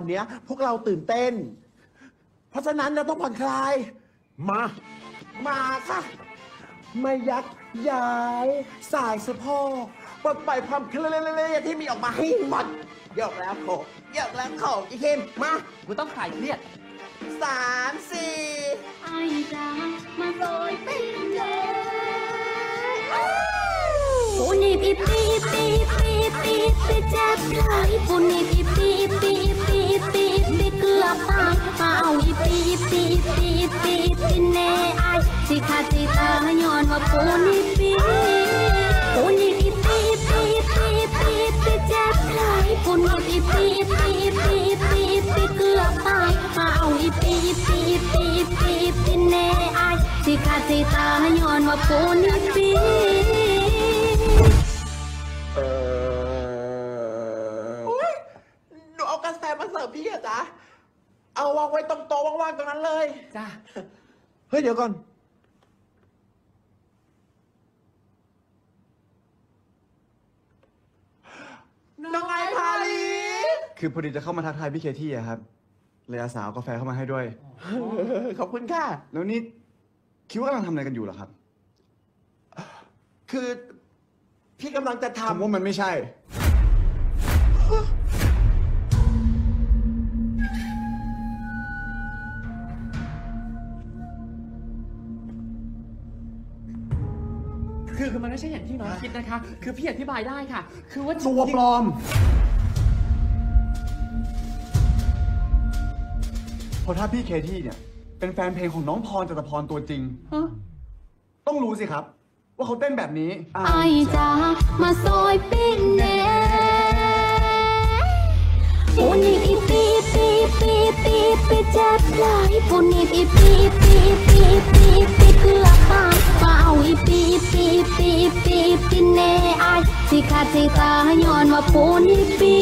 ตอนเนี้ยพวกเราตื่นเต้น เพราะฉะนั้นเราต้องผ่อนคลาย มา มาค่ะ ไม่ยักย้าย สายสะโพกปลดปล่อยความเครียดที่มีออกมาให้หมดยกแล้วโขกยกแล้วโขกอีคิมมากูต้องคลายเครียดสามสี่ไอ้จ้ามาโรยปิ้งเจปูนี่ปีปีปีปีปีปีเจ็บไหลปูนี่ปีปีปี ขาดสิตาย้อนว่าปูนี่ปีปูนี่ปีปีปีปีปีปีเจ็บหลปูนี่ปีปีปีปีปีปีเกือบตายเป่าอีปีปีปีปีปีแน่ไอายสิขาดสิตาย้อนว่าปูนี่ปีเอากาแฟมาเสิร์ฟพี่อะจ๊ะ เอาวางไว้ตรงโต๊ะว่างๆตรงนั้นเลย จ้าเฮ้ยเดี๋ยวก่อน น้องไอพาลี คือพอดีจะเข้ามาทักทายพี่เคที่อะครับเลยอาสาเอากาแฟเข้ามาให้ด้วย ขอบคุณค่ะ แล้วนี่คิดว่ากำลังทำอะไรกันอยู่เหรอครับคือพี่กำลังจะผมทำว่ามันไม่ใช่คือคือมันไม่ใช่อย่างที่น้องคิดนะคะ คือพี่อธิบายได้ค่ะ คือว่าตัวปลอม ราะถ้าพี่เคที่เนี่ย เป็นแฟนเพลงของน้องพรจตพรตัวจริงฮะต้องรู้สิครับ ว่าเขาเต้นแบบนี้ไอ้จ้ามาซอยปิ้งแหน่ปูนี่ปีปีปีปีปีปีเจ็บไหลปูนี่ปีปีปีปีปีปีเกือบตายเป่าอีปีปีปีปีปีแน่ไอายสิขาดสิตาย้อนว่าปูนี่ปี